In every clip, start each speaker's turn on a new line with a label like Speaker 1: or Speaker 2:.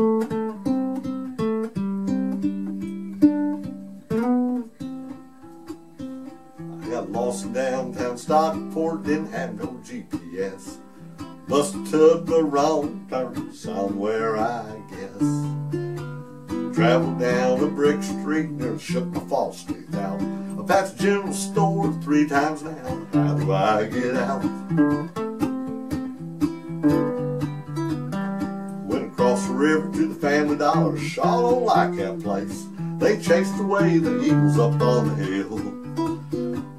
Speaker 1: I got lost downtown Stockport, didn't have no GPS. Must have took the wrong turn somewhere, I guess. Traveled down a brick street, nearly shook my false teeth out. I've passed the general store three times now. How do I get out? River to the Family Dollar. Shaw don't oh, like that place. They chased away the eagles up on the hill.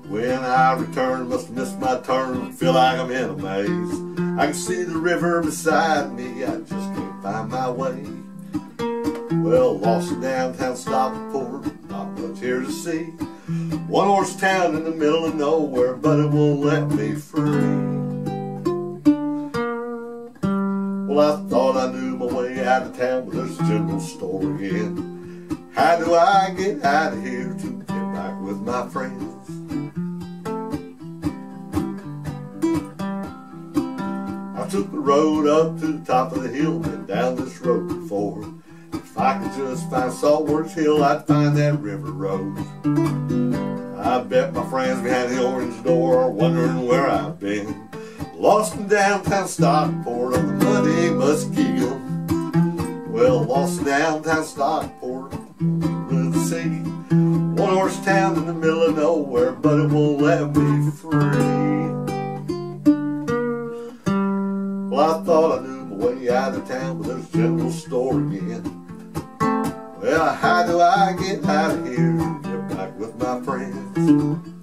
Speaker 1: When I returned, must have missed my turn. Feel like I'm in a maze. I can see the river beside me. I just can't find my way. Well, lost in downtown Stockport. Not much here to see. One horse town in the middle of nowhere, but it won't let me free. Well, I thought I knew my way out of town, but there's a general store again. How do I get out of here to get back with my friends? I took the road up to the top of the hill, been down this road before. If I could just find Saltworks Hill, I'd find that river road. I bet my friends behind the orange door are wondering where I've been. Lost in downtown Stockport on the muddy Muskingum downtown Stockport let's see, One horse town in the middle of nowhere, but it won't let me free. Well, I thought I knew my way out of town, but there's a general store again. Well, how do I get out of here? Get back with my friends.